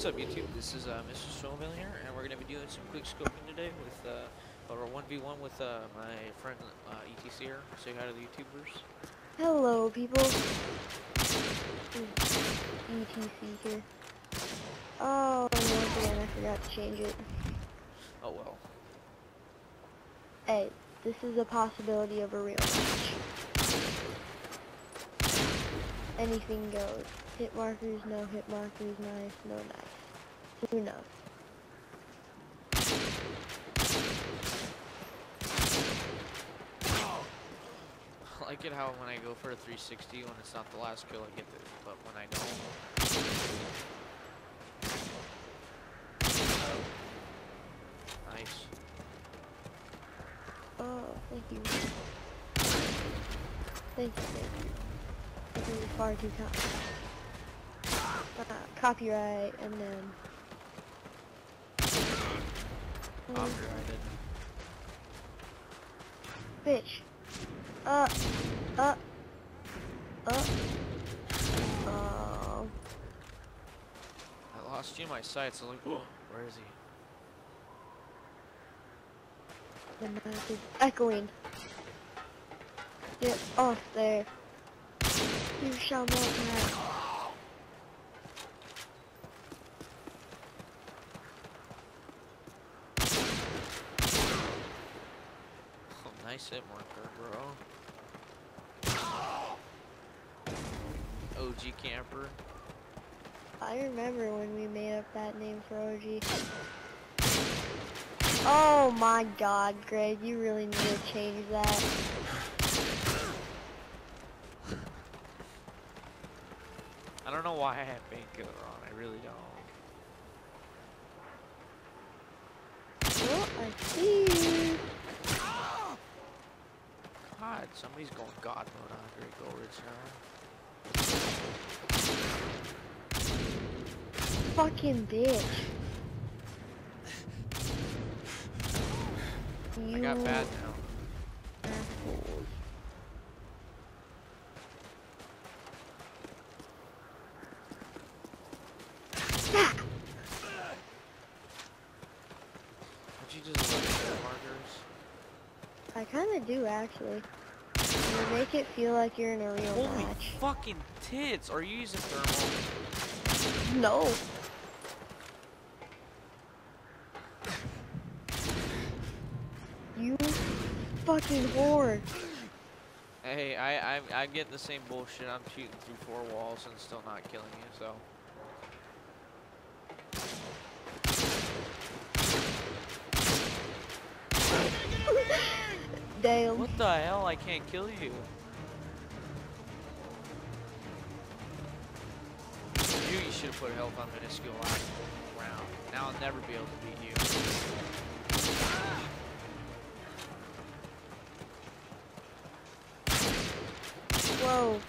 What's up YouTube? This is uh, Mr. Snowmobiling here, and we're going to be doing some quick scoping today with, uh, or 1v1 with uh, my friend uh, ETC here. Say hi to the YouTubers. Hello, people. ETC here. Oh, once again, I forgot to change it. Oh well. Hey, this is a possibility of a real match. Anything goes. Hit markers, no hit markers, nice, no nice. Who knows? I like it how when I go for a 360, when it's not the last kill, I get the, but when I don't. Nice. Oh, thank you. Thank you, thank you. Thank you far too kind. Uh, copyright, and then... Copyrighted. Bitch. Uh, uh, uh. Oh. I lost you in my sights. so was like, whoa, where is he? The map is echoing. Get off there. You shall not pass. Oh, nice hit marker, bro. OG camper. I remember when we made up that name for OG. Oh my god, Greg, you really need to change that. I don't know why I have painkiller on. I really don't. Oh, I see you. God, somebody's going God mode on Great Gold Ridge now. Fucking bitch. I got bad now. assholes. Would you just let hit markers? I kinda do actually. You make it feel like you're in a real Holy match. fucking tits! Are you using thermal? No. You fucking whore. Hey, I, I, I get the same bullshit. I'm shooting through four walls and still not killing you, so. Damn. What the hell? I can't kill you. You, you should have put health on minuscule last round. Now I'll never be able to beat you. Whoa.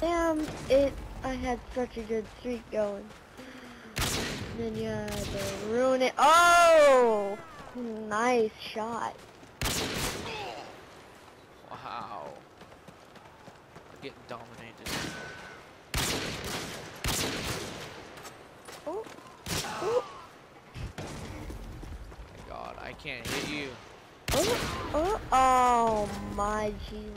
Damn it. I had such a good streak going. Then you had to ruin it. Oh! Nice shot. Wow. We're getting dominated. Oh. Oh. My god, I can't hit you. Oh. Oh. Oh my Jesus.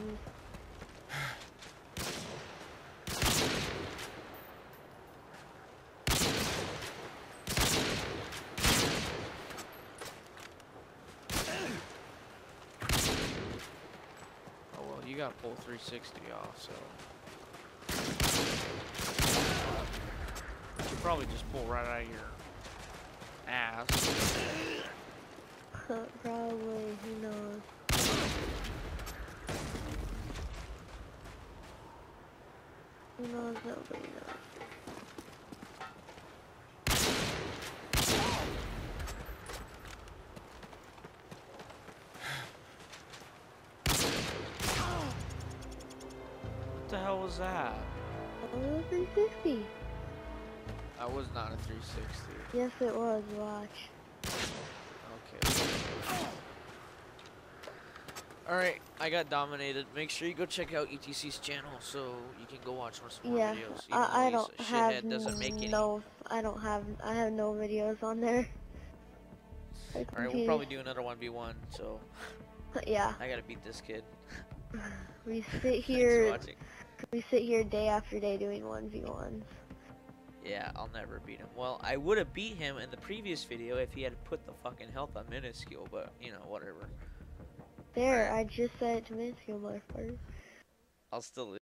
Oh well, you got full 360 off, so. You probably just pull right out of your ass. Probably. Who knows? Who knows? Nobody knows. What the hell was that? Oh, 360. That was not a 360. Yes, it was. Watch. Okay. Alright, I got dominated. Make sure you go check out ETC's channel so you can go watch some more Yeah, videos. even I, I don't have doesn't make any. no. I don't have. I have no videos on there. Alright, we'll probably do another 1v1, so Yeah, I gotta beat this kid. we sit Thanks for here. watching. We sit here day after day doing one v ones. Yeah, I'll never beat him. Well, I would have beat him in the previous video if he had put the fucking health on minuscule, but, you know, whatever. There, I just said it to minuscule motherfucker. I'll still